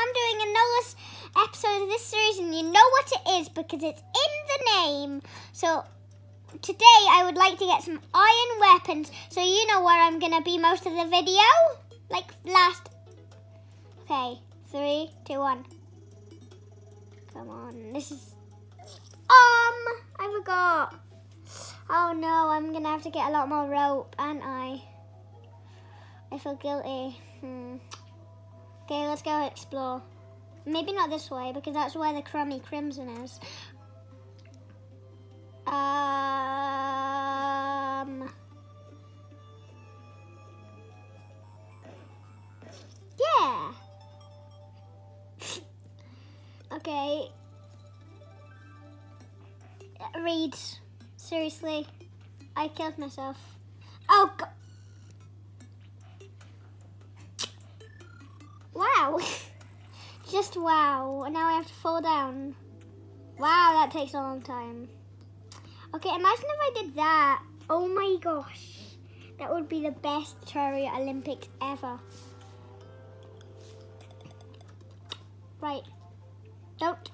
I'm doing another episode of this series, and you know what it is because it's in the name. So today I would like to get some iron weapons, so you know where I'm gonna be most of the video, like last. Okay, three, two, one. Come on, this is. Um, I forgot. Oh no, I'm gonna have to get a lot more rope, aren't I? I feel guilty. Hmm. Okay, let's go explore. Maybe not this way because that's where the crummy crimson is. Um. Yeah. okay. Read. Seriously. I killed myself. Oh, God. Wow. Just wow. Now I have to fall down. Wow, that takes a long time. Okay, imagine if I did that. Oh my gosh. That would be the best Terraria Olympics ever. Right. Don't.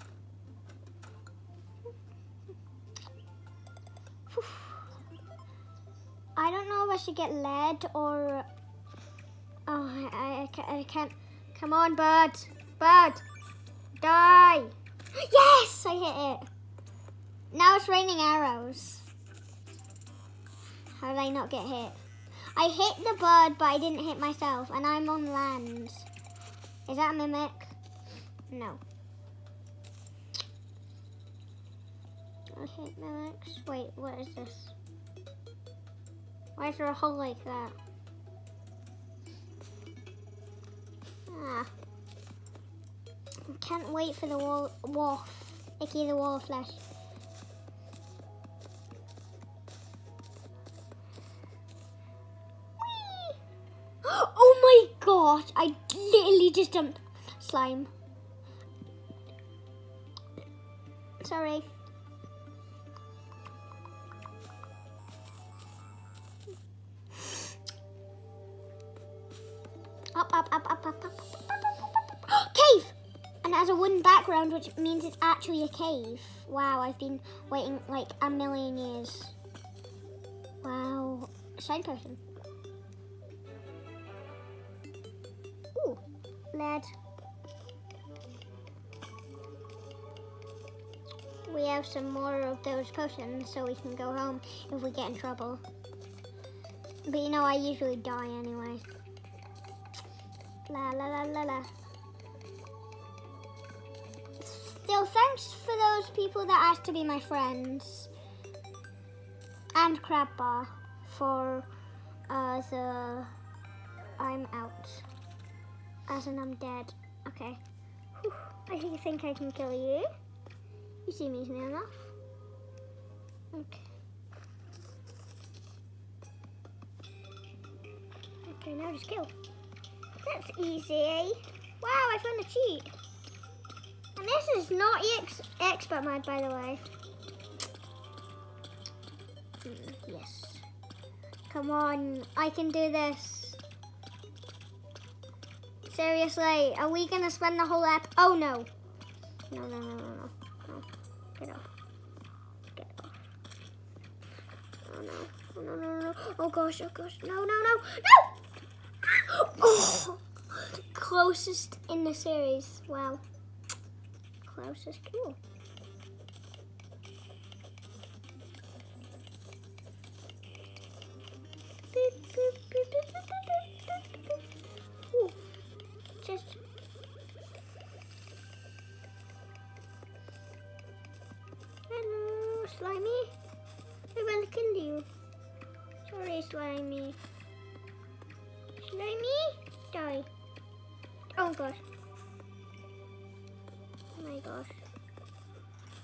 I don't know if I should get lead or... Oh, I, I, I can't... Come on, bird. Bird. Die. Yes, I hit it. Now it's raining arrows. How did I not get hit? I hit the bird, but I didn't hit myself, and I'm on land. Is that a mimic? No. I hate mimics. Wait, what is this? Why is there a hole like that? Ah. Can't wait for the wall, wolf. Icky the wall flesh. Oh my gosh, I literally just jumped slime. Sorry. Up, up, up, Cave! And it has a wooden background, which means it's actually a cave. Wow, I've been waiting like a million years. Wow. Shine person. Ooh, lead. We have some more of those potions so we can go home if we get in trouble. But you know, I usually die anyway. La la la la la. Still, thanks for those people that asked to be my friends. And Crab Bar for uh, the I'm out. As in I'm dead. Okay. Whew. I think I can kill you. You seem easy enough. Okay. Okay, now just kill. That's easy. Wow, I found a cheat. And this is not ex expert mode, by the way. Mm, yes. Come on, I can do this. Seriously, are we gonna spend the whole app? Oh no. No, no, no, no, no. No. Get off. Get off. Oh no. Oh no, no, no. Oh gosh, oh gosh. No, no, no. No! Oh, closest in the series. Wow. Closest. Cool.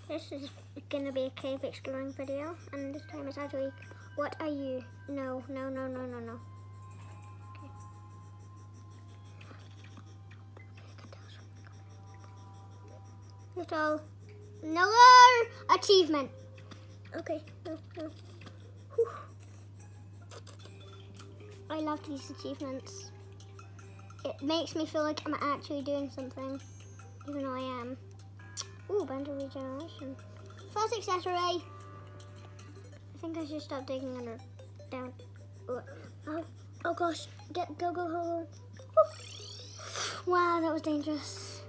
This is gonna be a cave exploring video, and this time it's actually, what are you? No, no, no, no, no, no. Little, another achievement. Okay, no, no. Whew. I love these achievements. it makes me feel like I'm actually doing something, even though I am. Ooh, of regeneration. First accessory. I think I should stop digging under, down. Oh, oh, oh gosh, get go go go go. Wow, that was dangerous.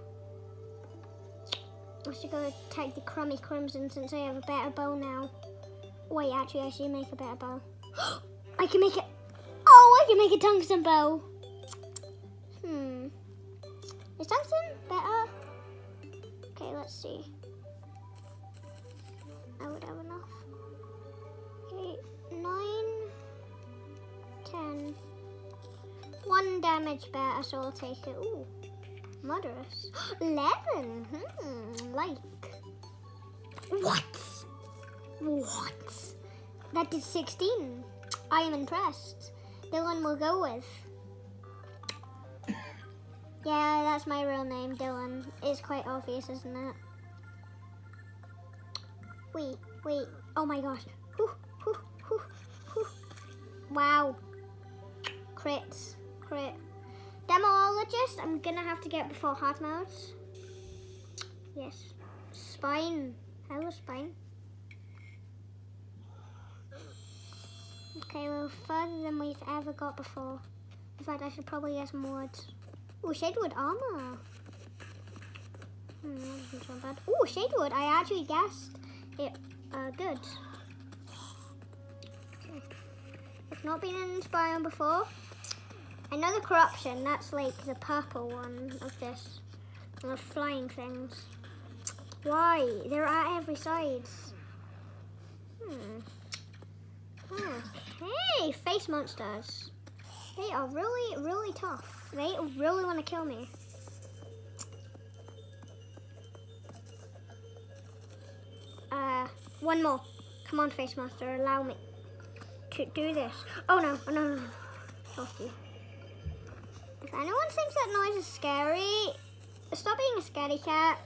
I should go take the crummy crimson since I have a better bow now. Wait, actually, I should make a better bow. I can make it. Oh, I can make a tungsten bow. Hmm. Is tungsten better? Let's see. I would have enough. Eight, nine, ten. One damage better, so I'll take it. Ooh, murderous. Eleven. Hmm, like. What? What? That did 16. I am impressed. Dylan we'll go with. Yeah, that's my real name, Dylan. It's quite obvious, isn't it? Wait, wait. Oh my gosh. Wow. Crits. Crit. Demologist, I'm gonna have to get before hard mode. Yes. Spine. Hello, spine. Okay, we're further than we've ever got before. In fact, I should probably get some words. Oh, Shadewood armor. Doesn't bad. Oh, Shadewood. I actually guessed it uh, good. It's not been in this biome before. Another corruption. That's like the purple one of this. Of flying things. Why? They're at every side. Hmm. Okay, face monsters. They are really, really tough. They really want to kill me. Uh, one more. Come on, face Master, allow me to do this. Oh no, oh no, no, no. You. If anyone thinks that noise is scary, stop being a scaredy cat.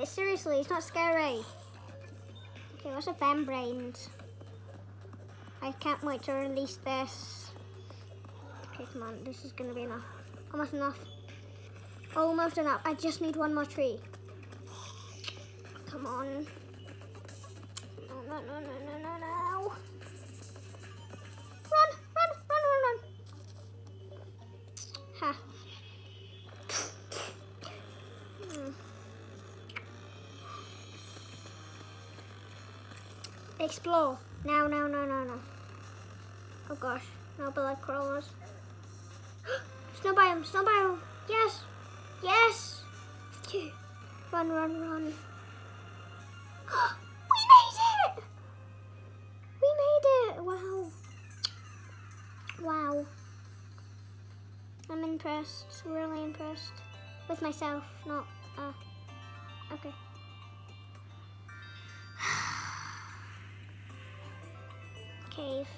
It, seriously, it's not scary. Okay, what's a fan brains? I can't wait to release this. Okay, come on, this is gonna be enough. Almost enough. Almost enough. I just need one more tree. Come on. No, no, no, no, no, no, no. Run, run, run, run, run. Ha. Hmm. Explore. No, no, no, no, no. Oh gosh, no blood crawlers. snow biome, snow biome. Yes, yes. Run, run, run. We made it! We made it! Wow. Wow. I'm impressed, really impressed. With myself, not, uh, okay. Cave.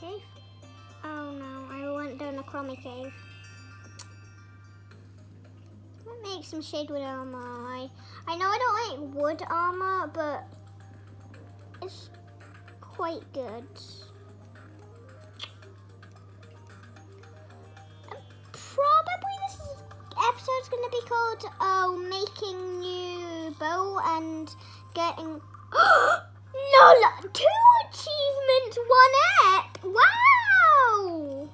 Cave? Oh no, I went down a crummy cave. Make some shadewood armor. Um, I, I know I don't like wood armor, but it's quite good. Probably this is, episode's going to be called oh, Making New Bow and Getting... no, two achievements, one ep. Wow.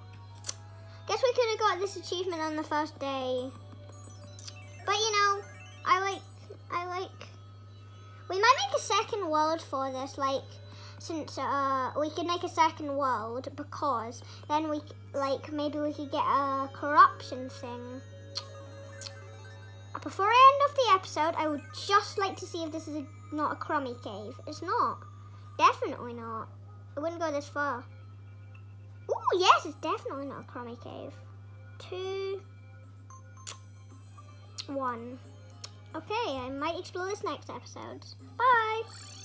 Guess we could have got this achievement on the first day. But you know, I like, I like, we might make a second world for this, like, since uh, we could make a second world because then we, like, maybe we could get a corruption thing. Before I end off the episode, I would just like to see if this is a, not a crummy cave. It's not. Definitely not. It wouldn't go this far. Oh, yes, it's definitely not a crummy cave. Two, one. Okay, I might explore this next episode. Bye!